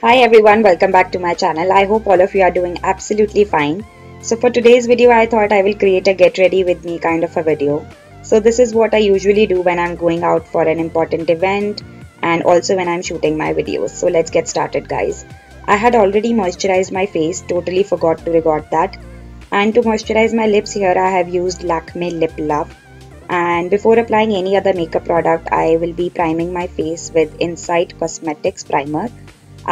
Hi everyone, welcome back to my channel. I hope all of you are doing absolutely fine. So for today's video, I thought I will create a get ready with me kind of a video. So this is what I usually do when I'm going out for an important event and also when I'm shooting my videos. So let's get started guys. I had already moisturized my face, totally forgot to record that. And to moisturize my lips here, I have used Lakme Lip Love. And before applying any other makeup product, I will be priming my face with Insight Cosmetics Primer.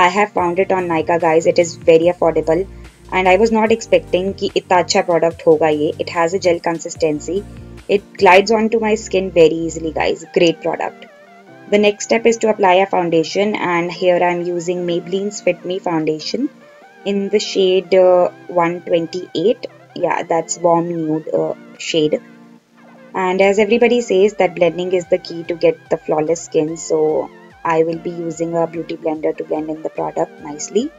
I have found it on Nykaa guys. It is very affordable and I was not expecting कि इतना product होगा ये. It has a gel consistency. It glides onto my skin very easily guys. Great product. The next step is to apply a foundation and here I am using Maybelline's Fit Me foundation in the shade uh, 128. Yeah, that's warm nude uh, shade. And as everybody says that blending is the key to get the flawless skin. So I will be using a beauty blender to blend in the product nicely.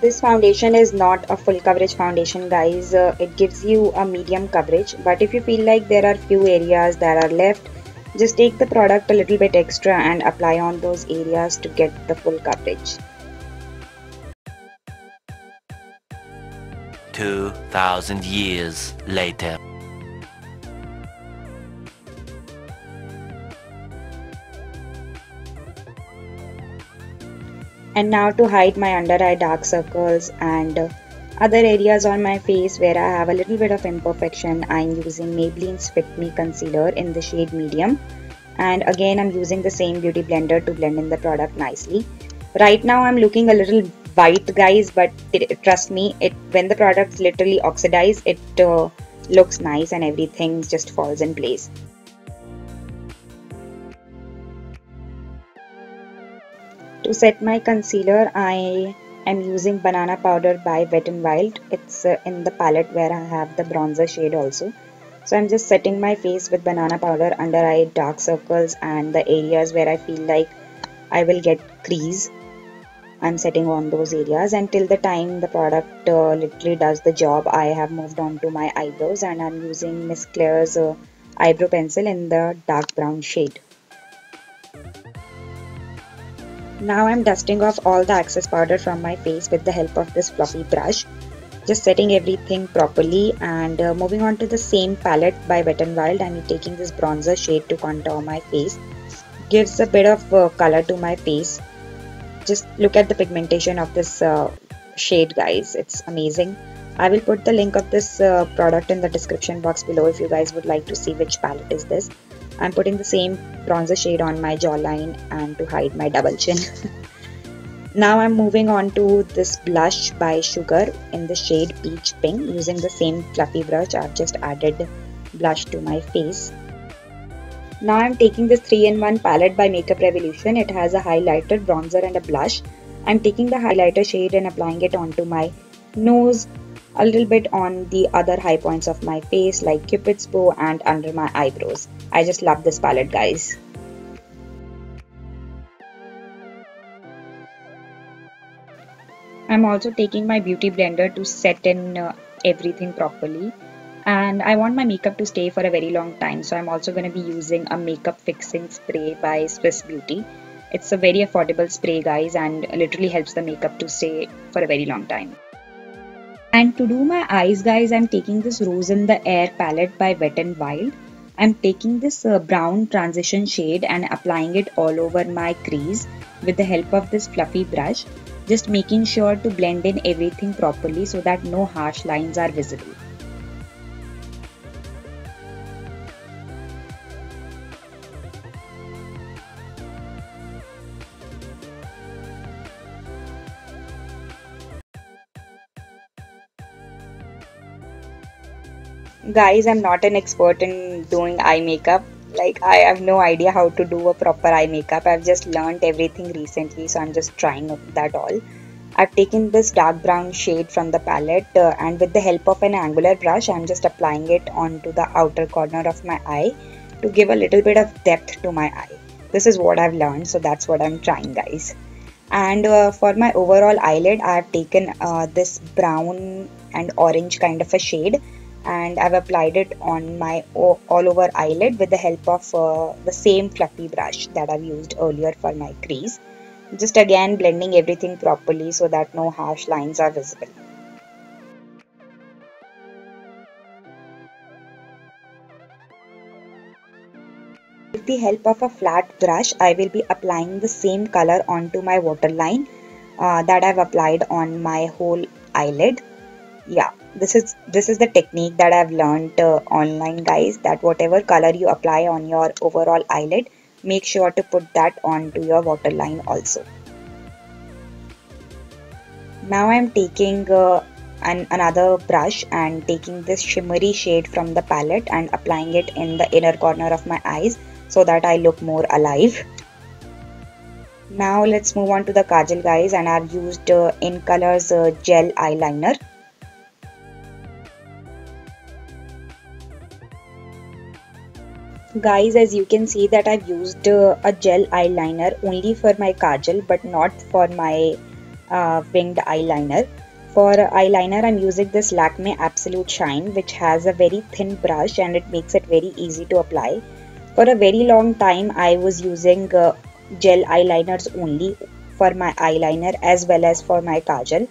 This foundation is not a full coverage foundation guys. Uh, it gives you a medium coverage but if you feel like there are few areas that are left just take the product a little bit extra and apply on those areas to get the full coverage. 2000 years later. And now to hide my under eye dark circles and uh, other areas on my face where I have a little bit of imperfection, I'm using Maybelline's Fit Me Concealer in the shade Medium. And again, I'm using the same beauty blender to blend in the product nicely. Right now, I'm looking a little white, guys, but it, trust me, it when the products literally oxidize, it uh, looks nice and everything just falls in place. To set my concealer, I I'm using banana powder by Wet n Wild. It's uh, in the palette where I have the bronzer shade also. So I'm just setting my face with banana powder under eye dark circles and the areas where I feel like I will get crease. I'm setting on those areas until the time the product uh, literally does the job. I have moved on to my eyebrows and I'm using Miss Claire's uh, eyebrow pencil in the dark brown shade. Now I'm dusting off all the excess powder from my face with the help of this fluffy brush. Just setting everything properly and uh, moving on to the same palette by Wet n Wild. I'm taking this bronzer shade to contour my face. Gives a bit of uh, color to my face. Just look at the pigmentation of this uh, shade guys. It's amazing. I will put the link of this uh, product in the description box below if you guys would like to see which palette is this. I'm putting the same bronzer shade on my jawline and to hide my double chin. now I'm moving on to this blush by Sugar in the shade Peach Pink using the same fluffy brush. I've just added blush to my face. Now I'm taking this 3-in-1 palette by Makeup Revolution. It has a highlighter, bronzer and a blush. I'm taking the highlighter shade and applying it onto my nose, a little bit on the other high points of my face like cupid's bow and under my eyebrows. I just love this palette guys. I'm also taking my beauty blender to set in uh, everything properly and I want my makeup to stay for a very long time so I'm also going to be using a makeup fixing spray by Swiss Beauty. It's a very affordable spray guys and literally helps the makeup to stay for a very long time. And to do my eyes guys, I'm taking this Rose in the Air palette by Wet n Wild. I'm taking this uh, brown transition shade and applying it all over my crease with the help of this fluffy brush. Just making sure to blend in everything properly so that no harsh lines are visible. Guys i'm not an expert in doing eye makeup. Like i have no idea how to do a proper eye makeup. I've just learned everything recently so i'm just trying that all. I've taken this dark brown shade from the palette uh, and with the help of an angular brush i'm just applying it onto the outer corner of my eye to give a little bit of depth to my eye. This is what i've learned so that's what i'm trying guys. And uh, for my overall eyelid I have taken uh, this brown and orange kind of a shade and I've applied it on my all over eyelid with the help of uh, the same fluffy brush that I've used earlier for my crease just again blending everything properly so that no harsh lines are visible With the help of a flat brush, I will be applying the same color onto my waterline uh, that I've applied on my whole eyelid. Yeah, this is this is the technique that I've learned uh, online, guys. That whatever color you apply on your overall eyelid, make sure to put that onto your waterline also. Now I'm taking uh, an, another brush and taking this shimmery shade from the palette and applying it in the inner corner of my eyes so that I look more alive. Now let's move on to the kajal guys and I've used uh, Incolor's uh, gel eyeliner. Guys as you can see that I've used uh, a gel eyeliner only for my kajal but not for my uh, winged eyeliner. For eyeliner I'm using this Lakme Absolute Shine which has a very thin brush and it makes it very easy to apply for a very long time, I was using uh, gel eyeliners only for my eyeliner as well as for my kajal.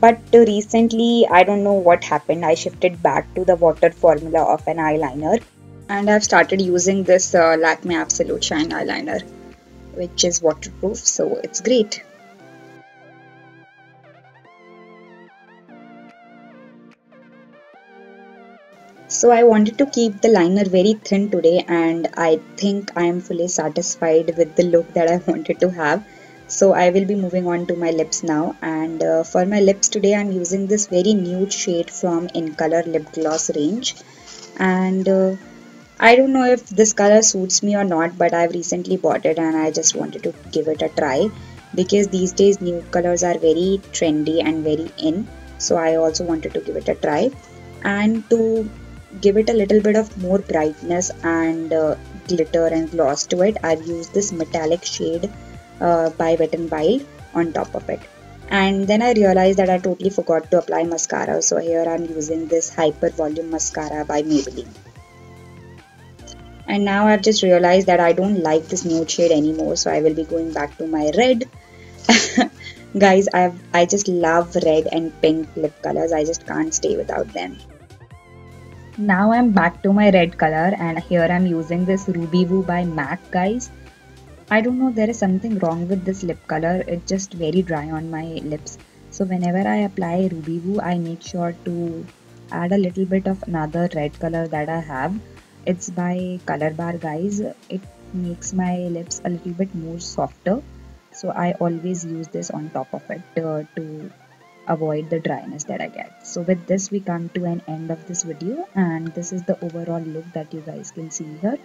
But uh, recently, I don't know what happened. I shifted back to the water formula of an eyeliner and I've started using this uh, Lakme Absolute Shine eyeliner, which is waterproof, so it's great. So I wanted to keep the liner very thin today and I think I am fully satisfied with the look that I wanted to have. So I will be moving on to my lips now and uh, for my lips today I'm using this very nude shade from Incolor Lip Gloss range and uh, I don't know if this color suits me or not but I've recently bought it and I just wanted to give it a try because these days nude colors are very trendy and very in. So I also wanted to give it a try and to give it a little bit of more brightness and uh, glitter and gloss to it I've used this metallic shade uh, by Wet n Wild on top of it. And then I realized that I totally forgot to apply mascara. So here I'm using this hyper volume mascara by Maybelline and now I've just realized that I don't like this nude shade anymore so I will be going back to my red guys I've I just love red and pink lip colors I just can't stay without them now I'm back to my red color and here I'm using this Ruby Woo by MAC guys. I don't know there is something wrong with this lip color. It's just very dry on my lips. So whenever I apply Ruby Woo I make sure to add a little bit of another red color that I have. It's by Colorbar guys. It makes my lips a little bit more softer. So I always use this on top of it uh, to avoid the dryness that I get. So with this we come to an end of this video and this is the overall look that you guys can see here.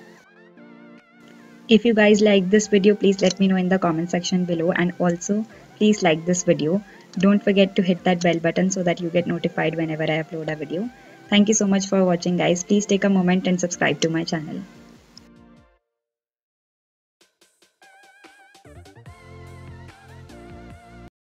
If you guys like this video please let me know in the comment section below and also please like this video. Don't forget to hit that bell button so that you get notified whenever I upload a video. Thank you so much for watching guys. Please take a moment and subscribe to my channel.